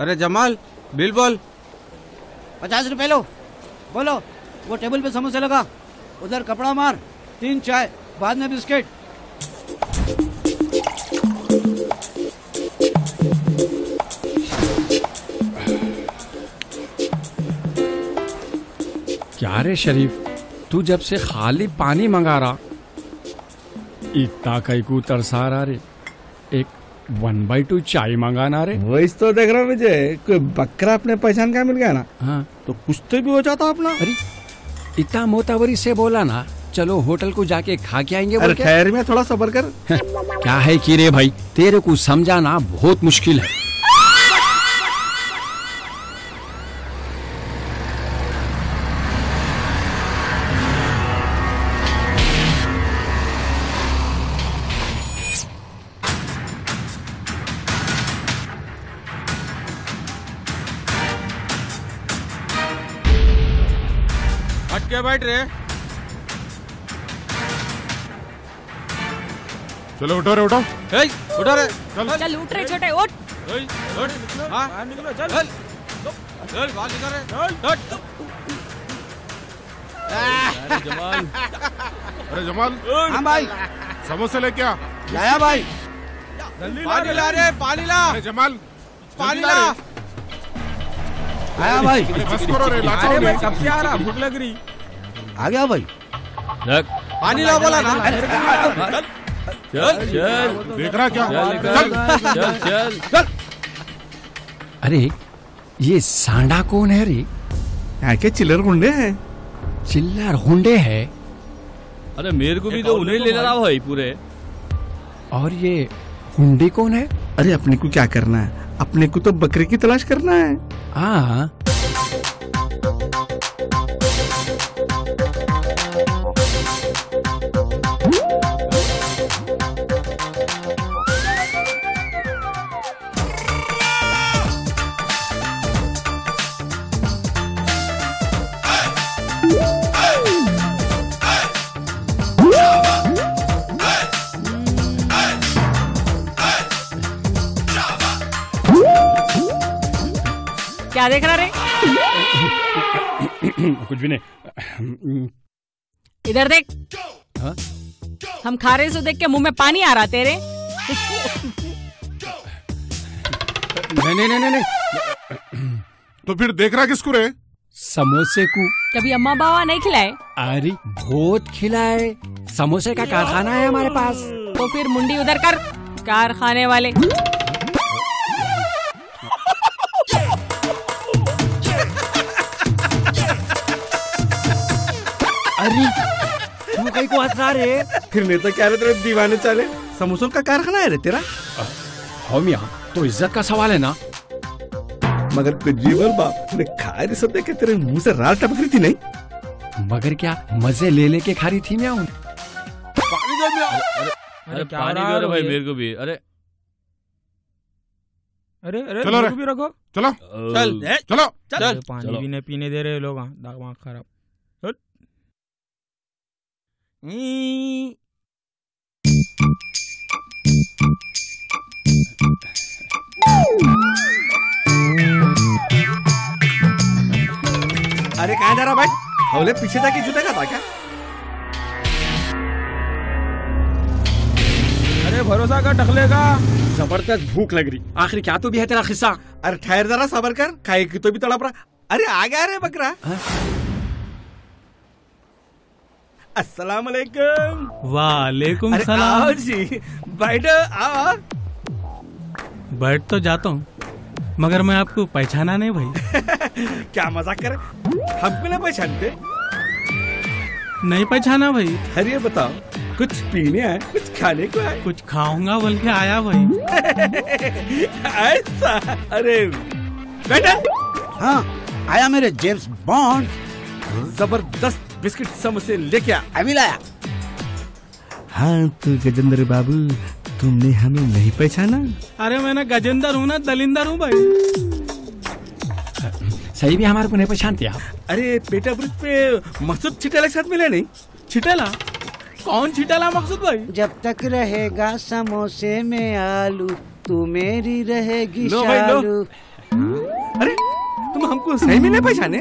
अरे जमाल बिल बोल। पचास रुपए लो। बोलो वो टेबल पे समोसे लगा। उधर कपड़ा मार तीन चाय बाद में बिस्किट। क्या रे शरीफ तू जब से खाली पानी मंगा रहा। इतना कई को तरसा रहा रे। एक वन बाई टू चाय मंगाना रे। वही तो देख रहा मुझे कोई बकरा अपने पहचान का मिल गया ना? हाँ। तो कुछ तो भी हो जाता अपना। अरे इतना मोतावरी से बोला ना चलो होटल को जाके खा के आएँगे खैर में थोड़ा सबर कर। क्या है कि रे भाई तेरे को समझाना बहुत मुश्किल है। के बैठ रे चलो उठो रे उठो। ए, उठो रे। चल। चल उठ रहे छोटे उठ। ए, उठ। हाँ, निकलो चल। चल बाहर निकल रे। हट। अरे जमाल। हाँ भाई। समोसे ले क्या? लाया भाई। पानी ला रे पानी ला। अरे जमाल। पानी ला आया भाई। अरे बस करो रे लाचो रे कब से आ रहा भूख लग रही। आ गया भाई। पानी ला बोला ना। चल चल देख रहा क्या चल चल। चल अरे ये सांडा कौन है रे? यहाँ के चिल्लर गुंडे हैं। चिल्लार हुंडे है? अरे मेरे को भी तो उन्हें ले रहा भाई। पूरे। और ये हुंडी कौन है? अरे अपने को क्या करना है? अपने को तो बकरी की तलाश करना है। हाँ। क्या देख रहा रे कुछ भी नहीं। इधर देख। हाँ? हम खा रहे सो देख के मुँह में पानी आ रहा तेरे। नहीं नहीं नहीं नहीं, नहीं। तो फिर देख रहा किसको रे? समोसे को। कभी अम्मा बाबा नहीं खिलाए? अरे बहुत खिलाए। समोसे का कारखाना है हमारे पास। तो फिर मुंडी उधर कर कारखाने वाले। अरे तू कहीं को हंस रहा रे? फिर नहीं तो क्या रे तेरे दीवाने चले। समोसों का कारखाना है रे तेरा? हो मियाँ तो इज़्ज़त का सवाल है ना? मगर जीवन बाप ने खाए रे सब देख तेरे मुँह से राल टपक रही थी नहीं? मगर क्या मज़े ले लेके खा रही थी मैं हूँ अरे पानी दो रे भाई मेरे को भी। अरे। अरे अरे चलो भी रखो। चलो। चल। चलो। अरे पानी चलो। भी नहीं पीने दे रहे लोग हाँ, दिमाग खराब। अरे कहाँ जा रहा भाई? हवले पीछे जाके जुटेगा था क्या? अरे भरोसा कर टकले का। ज़बरदस्त भूख लग रही। आखिर क्या तो भी है तेरा खिस्सा? अरे ठहर जरा सबर कर। खाए की तो भी तड़प रहा। अरे आ गया रे बकरा। अस्सलाम वालेकुम वालेकुम सलाम। जी बैठो आओ बैठ तो जाता हूँ मगर मैं आपको पहचाना नहीं भाई। क्या मज़ाक कर हम भी ना पहचानते। नहीं पहचाना भाई। अरे ये बताओ कुछ पीने आए कुछ खाने को आए कुछ खाऊँगा बोल के आया भाई। ऐसा? अरे बेटा हाँ आया मेरे जेम्स बॉन्ड। ज़बरदस्त बिस्किट समोसे लेके आ। अभी लाया। हाँ तो गजेंद्र बाबू तुमने हमें नहीं पहचाना? अरे मैंने गजेंद्र हूँ ना दलिंदर हूँ भाई। सही भी हमारे को नहीं पहचानते आप। अरे पेटा ब्रिज पे मकसूद छिटेला के साथ मिले नहीं? छिटेला? कौन छिटेला मकसूद भाई? जब तक रहेगा समोसे में आलू तू मेरी रहेगी लो भाई, लो। शालू। हमको सही में नहीं पहचाने?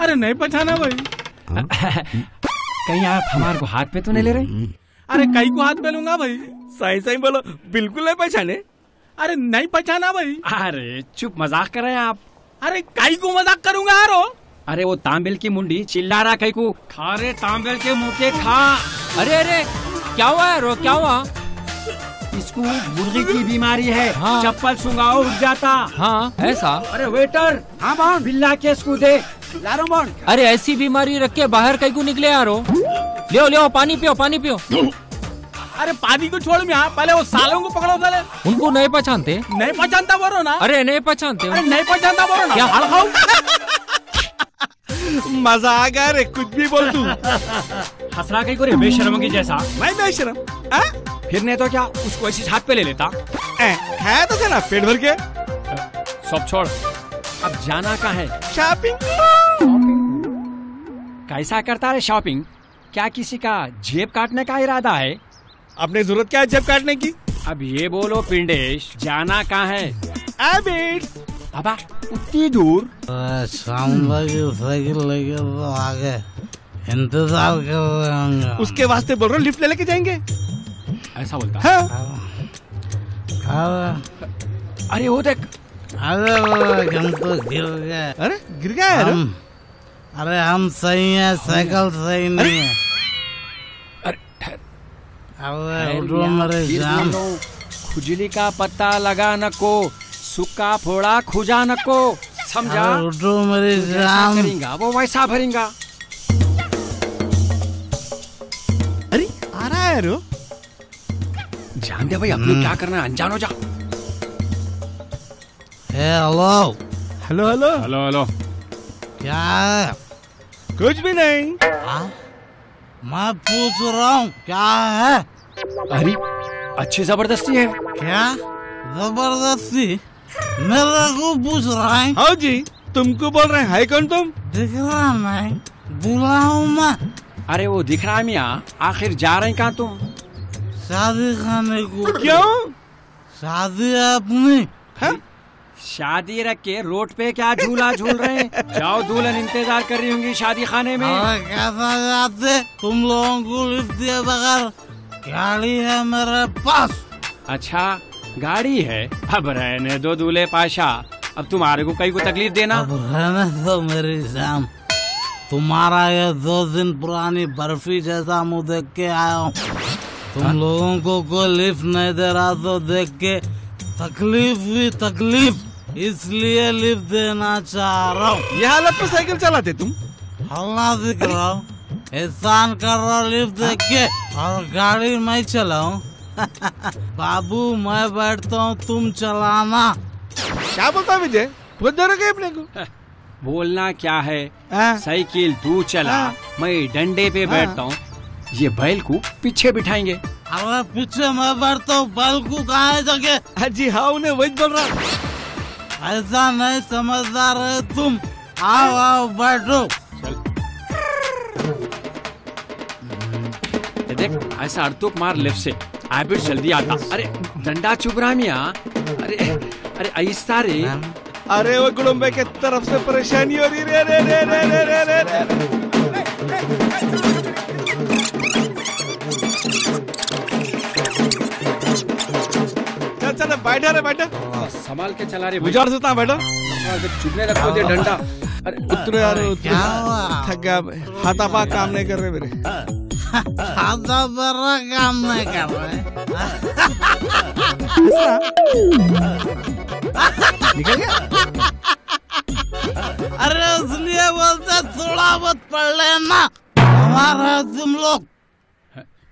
अरे नहीं पहचाना भाई। कहीं आप हमारे को हाथ पे तो नहीं ले रहे? अरे कई को हाथ पे लूँगा भाई। सही सही बोलो। बिल्कुल नहीं पहचाने। अरे नहीं पहचाना भाई। अरे चुप मज़ाक कर रहे हैं आप। अरे कई को मज़ाक करूँगा यारो? अरे वो तांबेल की मुंडी चिल्ला रहा कहीं को। खा रे तांबेल के मुँह के खा। अरे अरे क्या हुआ है रो क्या हुआ? इसको मुर्गी की बीमारी है। हाँ। चप्पल सुंगाओ उठ जाता। हाँ ऐसा। अरे वेटर हाँ बिल्ला के इसको दे। ला रहा हूँ बॉन अरे ऐसी बीमारी रख के बाहर कहीं को निकले यारो लियो लियो पानी पियो पानी पियो। अरे पानी को छोड़ में पहले वो सालों को पकड़ो साले उनको नहीं पहचानते? नहीं पहचानता बोलो ना। अरे नहीं पहचानते। अरे नहीं पहचानता बोलो ना। क्या? हाल खाओ। मज़ा आ गया रे कुछ भी बोल तू। हसरा कहीं को रे बेशर्म की जैसा। मैं बेशरम। फिर नहीं तो क्या उसको ऐसी हाथ पे ले लेता? खाया तो ना पेट भर के। सब छोड़। अब जाना कहाँ है? शॉपिंग कैसा करता है शॉपिंग क्या किसी का जेब काटने का इरादा है? अपने ज़रूरत क्या है जेब काटने की? अब ये बोलो पिंडेश जाना कहाँ है? अबा उतनी दूर? आगे इंतज़ार कर रहे होंगे। उसके वास्ते बोल रहा हूँ लिफ्ट ले लेके जाएँगे। ऐसा बोलता? है। हाँ। अरे अरे वो देख। अरे तो गिर गए अरे गिर गया है अरे हम सही है साइकिल सही नहीं है। अरे उठो जाम खुजली का पत्ता लगा नको सुक्का फोड़ा खुजा नको समझा? उठो मेरे जाम करेगा वो वैसा भरेगा। अरे आ रहा है रो। जान दे भाई अब लोग क्या करना है? अनजान हो जा। Hello hello hello hello hello क्या है? कुछ भी नहीं। हाँ? मैं पूछ रहा हूँ क्या है? अरे अच्छी ज़बरदस्ती है। क्या? ज़बरदस्ती? मेरे को पूछ रहा है। हाँ जी तुमको बोल रहे हैं। हाय कौन तुम? दिख रहा नहीं बुला हूँ मैं। अरे वो दिख रहा है मियाँ। आखिर जा रहे कहाँ तुम? शादी खाने को। क्यों? शादी अपनी। हाँ? शादी रख के रोड पे क्या झूला झूल रहे हैं? जाओ दुल्हन इंतज़ार कर रही होंगी शादी खाने में। अरे कैसा तुम लोगों को लिफ्ट दिए बगैर गाड़ी है मेरे पास। अच्छा गाड़ी है? अब रहने दो दूल्हे पाशा। अब तुम्हारे को कहीं को तकलीफ़ देना। अब रहने दो मेरी जान तुम्हारा ये दो दिन पुरानी बर्फ़ी जैसा मुँह देख के आया हूँ। तुम लोगों को कोई लिफ्ट नहीं दे रहा तो देख के तकलीफ़ भी तकलीफ़। इसलिए लिफ्ट देना चाह रहा हूँ। ये हालत में साइकिल चलाते तुम? हल्ला दिख रहा हूँ। एहसान कर रहा हूँ लिफ्ट देख के और गाड़ी मैं चलाऊं। बाबू मैं बैठता हूँ तुम चलाना। क्या बोलता विजय? खुद डरोगे अपने को? बोलना क्या है? हाँ? साइकिल तू चला हाँ। मैं डंडे पे बैठता हूँ। ये बैल को पीछे बिठाएँगे। अरे पीछे मैं बैठता हूँ बैल को कहा है जगह हाँ जी हाँ उन्हें वही बोल रहा। ऐसा नहीं समझदार रहे तुम आओ आओ बैठो। हम्म। देख ऐसा अड़तुक मार लेफ़्ट से। हैबिट जल्दी आता। अरे डंडा चुभ रहा मिया। अरे अरे ऐसा रे। अरे वो गुड़म्बे के तरफ़ से परेशानी हो रही। रे रे रे रे रे रे रे। बैठा रे बैठा। संभाल के चला रे गुजार से ता बैठा। चुभने लगता दे डंडा। अरे उतरो यार उतरो। क्या थक गया हाथापा काम नहीं कर रहे मेरे। आधा बड़ा काम नहीं कर रहे। निकल गया? अरे इसलिए बोलते थोड़ा बहुत पढ़ लेना। हमारा तुम लोग।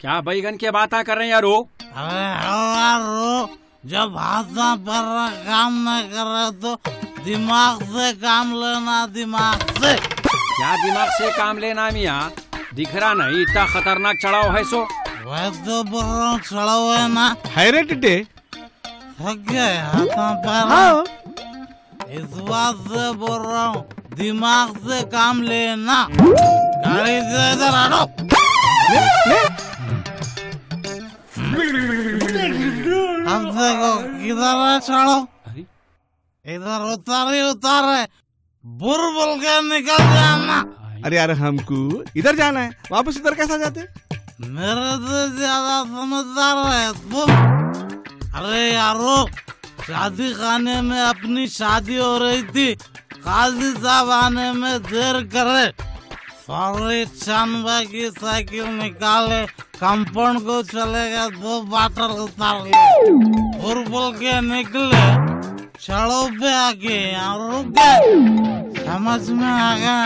क्या बैगन के बातें कर रहे हैं यारो अरे यारो जब हाथ पर रहा काम न कर रहे तो दिमाग से काम लेना दिमाग से। क्या दिमाग से काम लेना मियाँ? दिख रहा नहीं इतना खतरनाक चढ़ाव है सो। वह तो बोल रहा हूँ चढ़ा है ना। है रे टिड्डे थक गए हाथ पैर। हाँ। इस बात से बोल रहा हूँ दिमाग से काम लेना। गाड़ी से इधर हटो अब देखो किधर है चढ़ो इधर उतार ही उतार है बुर बोल के निकल जाना अरे यार हमको इधर जाना है वापस इधर कैसा जाते मेरे से ज़्यादा समझदार है तुम अरे यारो शादी खाने में अपनी शादी हो रही थी काजी साहब आने में देर करे फौरी चांदबा की साइकिल निकाले कंपाउंड को चलेगा, दो बाटल उतार ले और बोल के निकले चढ़ो पे आके रुक गए। समझ में आ गया,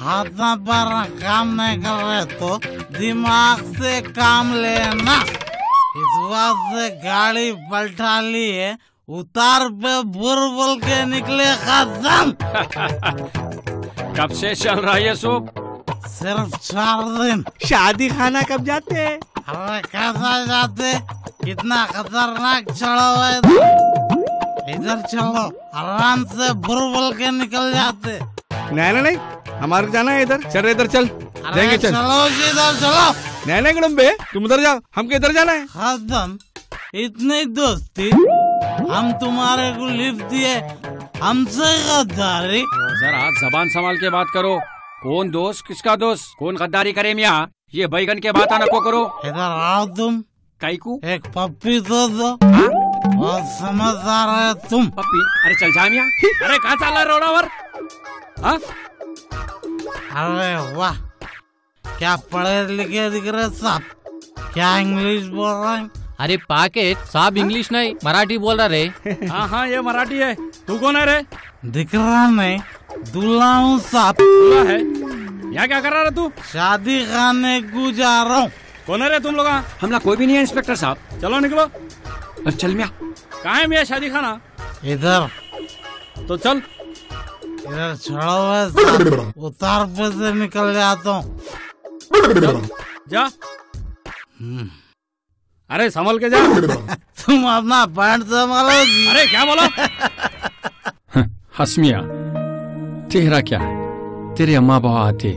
हाथ पर काम नहीं कर रहे तो दिमाग से काम लेना। इस बात से गाड़ी पलटा ली है, उतार पे बुर बोल के निकले खत्म। कब से चल रहा है सब? सिर्फ़ चार दिन। शादी खाना कब जाते हैं? अरे कैसा जाते? कितना खतरनाक चढ़ो है। इधर। चलो आराम से बुर बोल के निकल जाते। नहीं नहीं नहीं हमारे जाना है इधर। चल इधर चल। जाएँगे चल। चलो जी इधर चलो। नहीं नहीं गुड़म्बे तुम उधर जाओ हमको इधर जाना है। खत्म। इतनी दोस्ती हम तुम्हारे को लिफ्ट दिए हमसे गद्दारी। जरा जबान संभाल के बात करो। कौन दोस्त? किसका दोस्त? कौन गद्दारी करे मियाँ? ये बैगन के बात आना को करो। इधर आओ तुम। काईकू? एक पप्पी दो दो। बहुत समझदार है तुम। पप्पी? अरे चल जा मिया। अरे कहाँ चल रहा है रोडावर? हाँ? अरे वाह। क्या पढ़े लिखे दिख रहे साहब क्या इंग्लिश बोल रहे हैं? अरे पाकेट साहब इंग्लिश नहीं मराठी बोल रहा रे। हाँ हाँ ये मराठी है। तू कौन है रे? दिख रहा नहीं। दूल्हा हूँ साहब दूल्हा है? यहाँ क्या कर रहा है तू? शादी खाने को जा रहा हूँ कौन है रे तुम लोग हमला कोई भी नहीं है इंस्पेक्टर साहब। चलो निकलो। अरे चल मिया। कहाँ है मियाँ शादी खाना? इधर। तो चल। इधर छड़ो उतार पे से निकल जाता हूँ। जा। अरे संभल के जा। तुम अपना पैंट संभालो। अरे क्या बोला? हसमिया तेरा क्या है? तेरे अम्मा बाबा आते,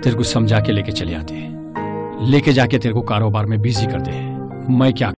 तेरे को समझा के लेके चले आते लेके जाके तेरे को कारोबार में बिज़ी करते दे मैं क्या